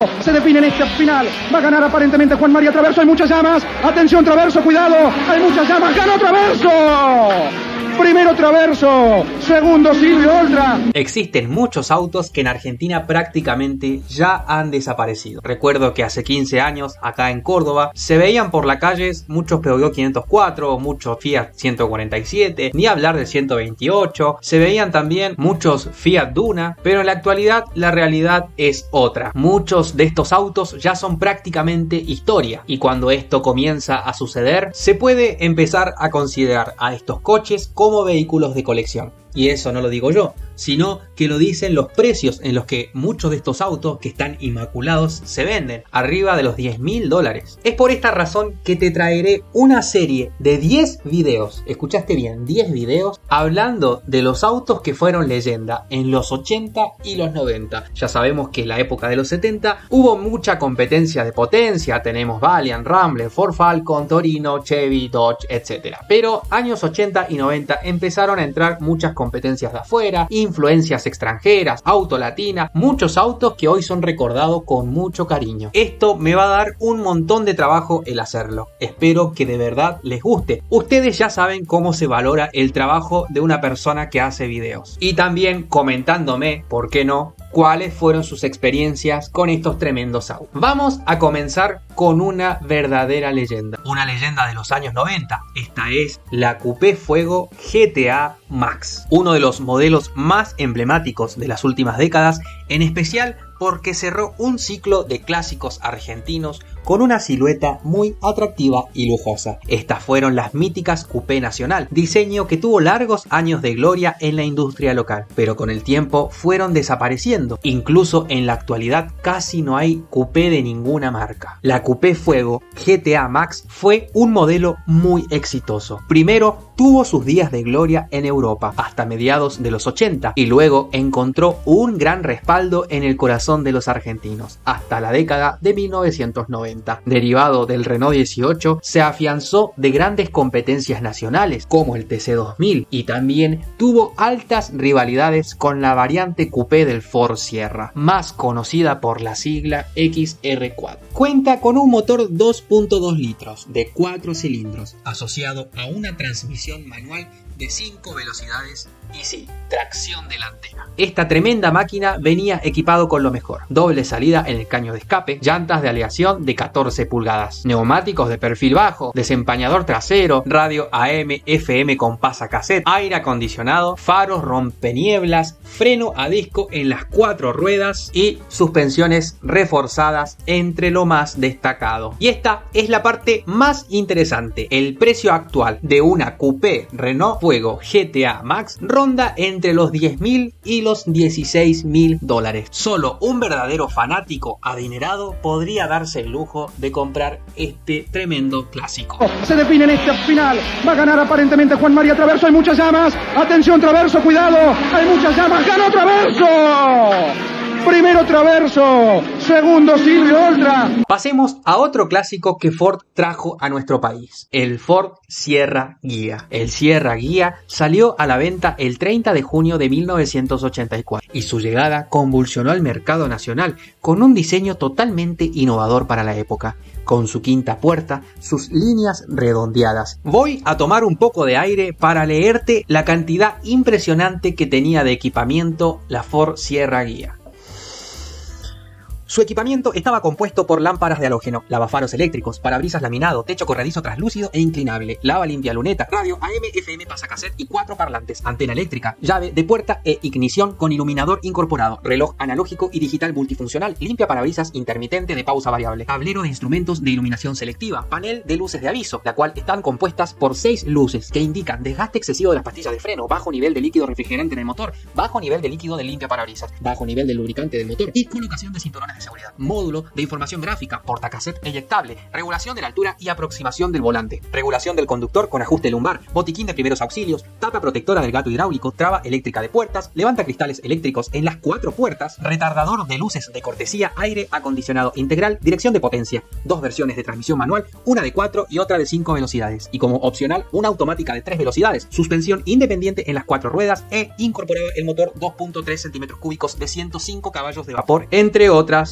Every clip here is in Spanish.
Oh. Se define en esta final. Va a ganar aparentemente Juan María Traverso. Hay muchas llamas. Atención, Traverso, cuidado. Hay muchas llamas. ¡Ganó Traverso! Primero Traverso, segundo Silvio Oltra. Existen muchos autos que en Argentina prácticamente ya han desaparecido. Recuerdo que hace 15 años, acá en Córdoba, se veían por las calles muchos Peugeot 504, muchos Fiat 147, ni hablar del 128. Se veían también muchos Fiat Duna, pero en la actualidad la realidad es otra. Muchos de estos autos ya son prácticamente historia y cuando esto comienza a suceder, se puede empezar a considerar a estos coches como vehículos de colección. Y eso no lo digo yo, sino que lo dicen los precios en los que muchos de estos autos que están inmaculados se venden, arriba de los 10 mil dólares. Es por esta razón que te traeré una serie de 10 videos, escuchaste bien, 10 videos, hablando de los autos que fueron leyenda en los 80 y los 90. Ya sabemos que en la época de los 70 hubo mucha competencia de potencia, tenemos Valiant, Rambler, Ford Falcon, Torino, Chevy, Dodge, etc. Pero años 80 y 90 empezaron a entrar muchas competencias de afuera, influencias extranjeras, auto latina, muchos autos que hoy son recordados con mucho cariño. Esto me va a dar un montón de trabajo el hacerlo. Espero que de verdad les guste. Ustedes ya saben cómo se valora el trabajo de una persona que hace videos. Y también comentándome, ¿por qué no? Cuáles fueron sus experiencias con estos tremendos autos. Vamos a comenzar con una verdadera leyenda. Una leyenda de los años 90. Esta es la Coupé Fuego GTA Max. Uno de los modelos más emblemáticos de las últimas décadas, en especial porque cerró un ciclo de clásicos argentinos con una silueta muy atractiva y lujosa. Estas fueron las míticas Coupé Nacional, diseño que tuvo largos años de gloria en la industria local, pero con el tiempo fueron desapareciendo. Incluso en la actualidad casi no hay Coupé de ninguna marca. La Coupé Fuego GTA Max fue un modelo muy exitoso. Primero tuvo sus días de gloria en Europa hasta mediados de los 80 y luego encontró un gran respaldo en el corazón de los argentinos hasta la década de 1990. Derivado del Renault 18, se afianzó de grandes competencias nacionales como el TC2000 y también tuvo altas rivalidades con la variante coupé del Ford Sierra, más conocida por la sigla XR4. Cuenta con un motor 2.2 litros de 4 cilindros asociado a una transmisión manual de 5 velocidades y sí, tracción delantera. Esta tremenda máquina venía equipado con lo mejor. Doble salida en el caño de escape, llantas de aleación de 14 pulgadas, neumáticos de perfil bajo, desempañador trasero, radio AM, FM con pasa cassette, aire acondicionado, faros rompenieblas, freno a disco en las cuatro ruedas y suspensiones reforzadas entre lo más destacado. Y esta es la parte más interesante. El precio actual de una coupé Renault Fuego GTA Max ronda entre los 10 mil y los 16 mil dólares. Solo un verdadero fanático adinerado podría darse el lujo de comprar este tremendo clásico. Se define en esta final. Va a ganar aparentemente Juan María Traverso. Hay muchas llamas. Atención, Traverso, cuidado. Hay muchas llamas. ¡Ganó Traverso! Primero Traverso, segundo Silvio Oltra. Pasemos a otro clásico que Ford trajo a nuestro país, el Ford Sierra Guía. El Sierra Guía salió a la venta el 30 de junio de 1984 y su llegada convulsionó al mercado nacional con un diseño totalmente innovador para la época con su quinta puerta, sus líneas redondeadas. Voy a tomar un poco de aire para leerte la cantidad impresionante que tenía de equipamiento la Ford Sierra Guía. Su equipamiento estaba compuesto por lámparas de halógeno, lavafaros eléctricos, parabrisas laminado, techo corredizo translúcido e inclinable, lava limpia luneta, radio AM, FM y cuatro parlantes, antena eléctrica, llave de puerta e ignición con iluminador incorporado, reloj analógico y digital multifuncional, limpia parabrisas intermitente de pausa variable, tablero de instrumentos de iluminación selectiva, panel de luces de aviso, la cual están compuestas por seis luces que indican desgaste excesivo de las pastillas de freno, bajo nivel de líquido refrigerante en el motor, bajo nivel de líquido de limpia parabrisas, bajo nivel de lubricante del motor y colocación de cinturones seguridad, módulo de información gráfica, portacassette eyectable, regulación de la altura y aproximación del volante, regulación del conductor con ajuste lumbar, botiquín de primeros auxilios, tapa protectora del gato hidráulico, traba eléctrica de puertas, levanta cristales eléctricos en las cuatro puertas, retardador de luces de cortesía, aire acondicionado integral, dirección de potencia, dos versiones de transmisión manual, una de cuatro y otra de cinco velocidades, y como opcional una automática de tres velocidades, suspensión independiente en las cuatro ruedas e incorporado el motor 2.3 centímetros cúbicos de 105 caballos de vapor, entre otras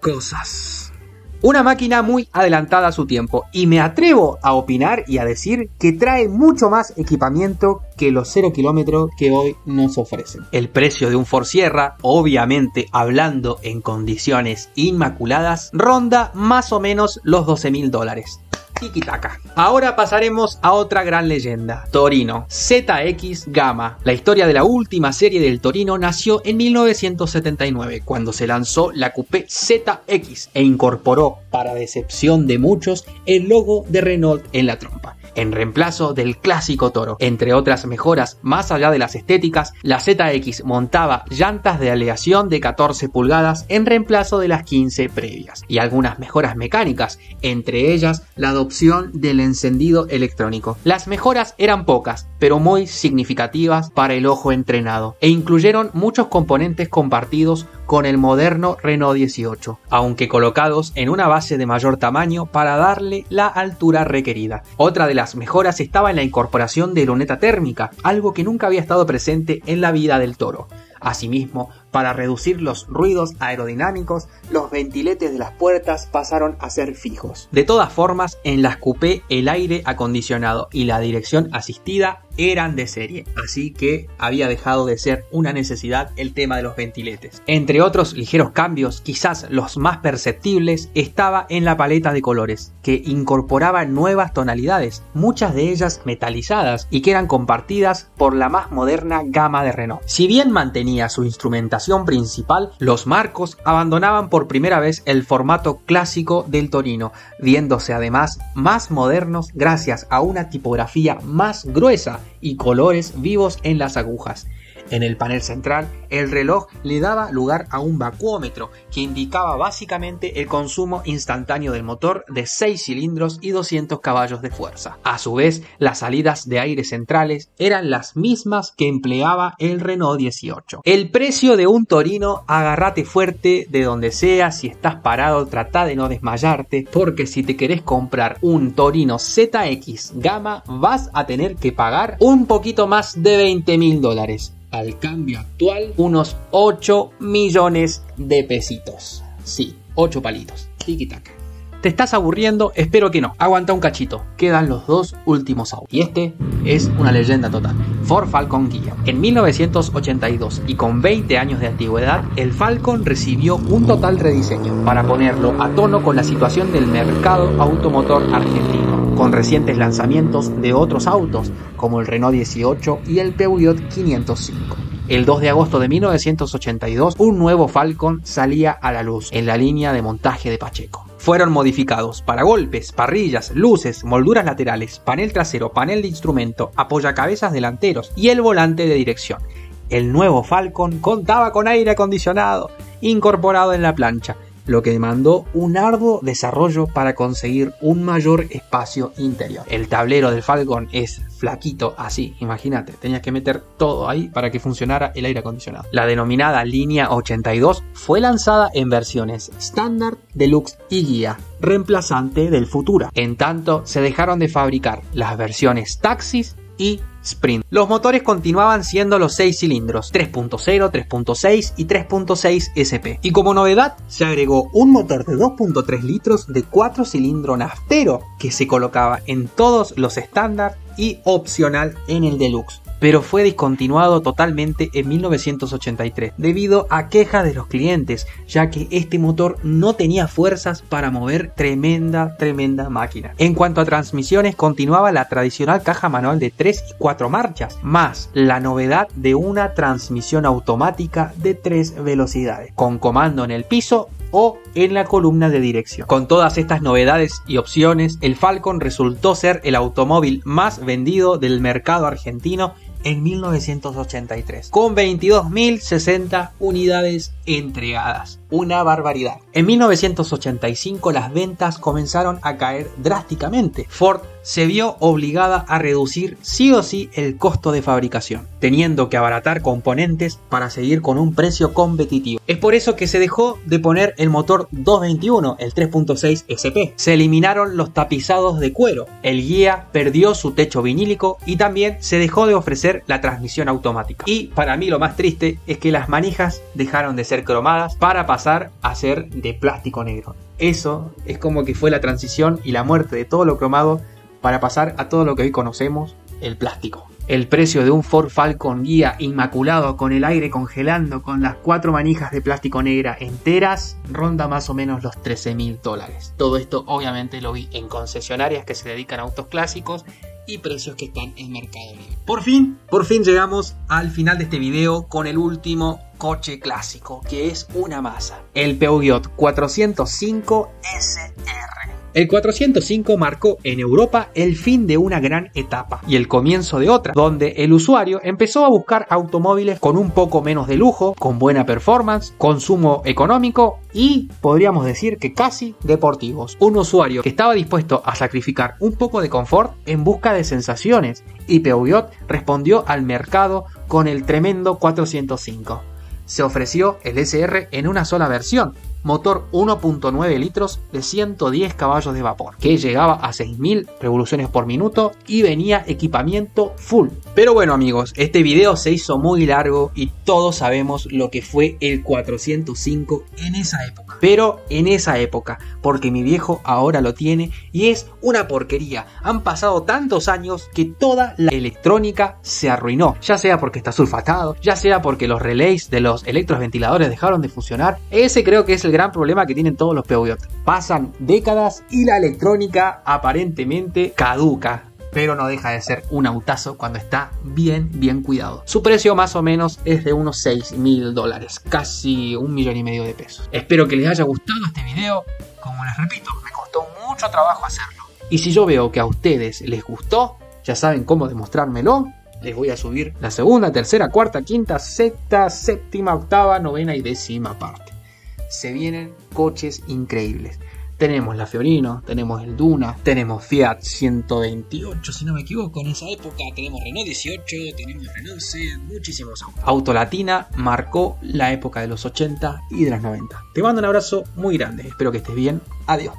cosas. Una máquina muy adelantada a su tiempo y me atrevo a opinar y a decir que trae mucho más equipamiento que los 0 kilómetros que hoy nos ofrecen. El precio de un Ford Sierra, obviamente hablando en condiciones inmaculadas, ronda más o menos los 12 mil dólares. Tiki-taka. Ahora pasaremos a otra gran leyenda, Torino, ZX Gamma. La historia de la última serie del Torino nació en 1979, cuando se lanzó la Coupé ZX e incorporó, para decepción de muchos, el logo de Renault en la trompa en reemplazo del clásico Toro. Entre otras mejoras, más allá de las estéticas, la ZX montaba llantas de aleación de 14 pulgadas en reemplazo de las 15 previas, y algunas mejoras mecánicas, entre ellas la adopción del encendido electrónico. Las mejoras eran pocas, pero muy significativas para el ojo entrenado, e incluyeron muchos componentes compartidos con el moderno Renault 18, aunque colocados en una base de mayor tamaño para darle la altura requerida. Otra de las mejoras estaba en la incorporación de luneta térmica, algo que nunca había estado presente en la vida del toro. Asimismo, para reducir los ruidos aerodinámicos, los ventiletes de las puertas pasaron a ser fijos. De todas formas, en las coupé el aire acondicionado y la dirección asistida eran de serie, así que había dejado de ser una necesidad el tema de los ventiletes. Entre otros ligeros cambios, quizás los más perceptibles, estaba en la paleta de colores, que incorporaba nuevas tonalidades, muchas de ellas metalizadas y que eran compartidas por la más moderna gama de Renault. Si bien mantenía su instrumentación principal, los marcos abandonaban por primera vez el formato clásico del Torino, viéndose además más modernos gracias a una tipografía más gruesa y colores vivos en las agujas. En el panel central, el reloj le daba lugar a un vacuómetro que indicaba básicamente el consumo instantáneo del motor de 6 cilindros y 200 caballos de fuerza. A su vez, las salidas de aire centrales eran las mismas que empleaba el Renault 18. El precio de un Torino, agárrate fuerte de donde sea, si estás parado, trata de no desmayarte, porque si te querés comprar un Torino ZX Gama, vas a tener que pagar un poquito más de 20 mil dólares al cambio actual unos 8 millones de pesitos. Sí, 8 palitos. Tiki taca. ¿Te estás aburriendo? Espero que no. Aguanta un cachito. Quedan los dos últimos autos. Y este es una leyenda total. Ford Falcon Guía. En 1982 y con 20 años de antigüedad, el Falcon recibió un total rediseño para ponerlo a tono con la situación del mercado automotor argentino, con recientes lanzamientos de otros autos como el Renault 18 y el Peugeot 505. El 2 de agosto de 1982, un nuevo Falcon salía a la luz en la línea de montaje de Pacheco fueron modificados para golpes, parrillas, luces, molduras laterales, panel trasero, panel de instrumento, apoyacabezas delanteros y el volante de dirección. El nuevo Falcon contaba con aire acondicionado incorporado en la plancha lo que demandó un arduo desarrollo para conseguir un mayor espacio interior. El tablero del Falcon es flaquito, así, imagínate, tenías que meter todo ahí para que funcionara el aire acondicionado. La denominada línea 82 fue lanzada en versiones estándar, deluxe y guía, reemplazante del Futura. En tanto, se dejaron de fabricar las versiones taxis y Sprint. Los motores continuaban siendo los 6 cilindros, 3.0, 3.6 y 3.6 SP. Y como novedad, se agregó un motor de 2.3 litros de 4 cilindros naftero que se colocaba en todos los estándar y opcional en el deluxe pero fue discontinuado totalmente en 1983 debido a quejas de los clientes, ya que este motor no tenía fuerzas para mover tremenda, tremenda máquina. En cuanto a transmisiones, continuaba la tradicional caja manual de 3 y 4 marchas, más la novedad de una transmisión automática de 3 velocidades, con comando en el piso o en la columna de dirección. Con todas estas novedades y opciones, el Falcon resultó ser el automóvil más vendido del mercado argentino en 1983, con 22.060 unidades entregadas. Una barbaridad. En 1985 las ventas comenzaron a caer drásticamente. Ford se vio obligada a reducir sí o sí el costo de fabricación, teniendo que abaratar componentes para seguir con un precio competitivo. Es por eso que se dejó de poner el motor 221, el 3.6 SP. Se eliminaron los tapizados de cuero. El guía perdió su techo vinílico y también se dejó de ofrecer la transmisión automática. Y para mí lo más triste es que las manijas dejaron de ser cromadas para pasar a ser de plástico negro. Eso es como que fue la transición y la muerte de todo lo cromado para pasar a todo lo que hoy conocemos, el plástico. El precio de un Ford Falcon guía inmaculado con el aire congelando con las cuatro manijas de plástico negra enteras ronda más o menos los 13 mil dólares. Todo esto obviamente lo vi en concesionarias que se dedican a autos clásicos y precios que están en Mercado Libre. Por fin, por fin llegamos al final de este video con el último coche clásico, que es una masa. El Peugeot 405 SR. El 405 marcó en Europa el fin de una gran etapa y el comienzo de otra, donde el usuario empezó a buscar automóviles con un poco menos de lujo, con buena performance, consumo económico y podríamos decir que casi deportivos. Un usuario que estaba dispuesto a sacrificar un poco de confort en busca de sensaciones y Peugeot respondió al mercado con el tremendo 405 se ofreció el SR en una sola versión, motor 1.9 litros de 110 caballos de vapor, que llegaba a 6.000 revoluciones por minuto y venía equipamiento full. Pero bueno amigos, este video se hizo muy largo y todos sabemos lo que fue el 405 en esa época. Pero en esa época, porque mi viejo ahora lo tiene y es una porquería. Han pasado tantos años que toda la electrónica se arruinó, ya sea porque está sulfatado, ya sea porque los relays de los electroventiladores dejaron de funcionar. Ese creo que es el gran problema que tienen todos los Peugeot. Pasan décadas y la electrónica aparentemente caduca pero no deja de ser un autazo cuando está bien, bien cuidado. Su precio más o menos es de unos 6 mil dólares, casi un millón y medio de pesos. Espero que les haya gustado este video. Como les repito, me costó mucho trabajo hacerlo. Y si yo veo que a ustedes les gustó, ya saben cómo demostrármelo. Les voy a subir la segunda, tercera, cuarta, quinta, sexta, séptima, octava, novena y décima parte. Se vienen coches increíbles. Tenemos la Fiorino, tenemos el Duna, tenemos Fiat 128, si no me equivoco, en esa época tenemos Renault 18, tenemos Renault C, muchísimos autos. Auto Latina marcó la época de los 80 y de los 90. Te mando un abrazo muy grande, espero que estés bien, adiós.